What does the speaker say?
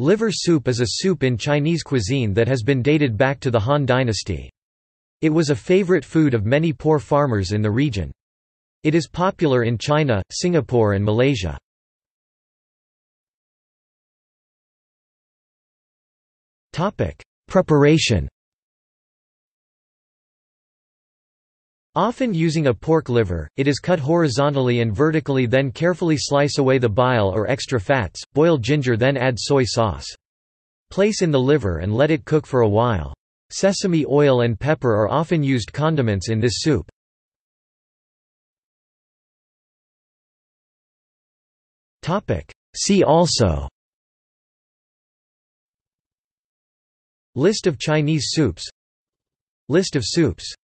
Liver soup is a soup in Chinese cuisine that has been dated back to the Han Dynasty. It was a favorite food of many poor farmers in the region. It is popular in China, Singapore and Malaysia. Preparation Often using a pork liver, it is cut horizontally and vertically then carefully slice away the bile or extra fats, boil ginger then add soy sauce. Place in the liver and let it cook for a while. Sesame oil and pepper are often used condiments in this soup. See also List of Chinese soups List of soups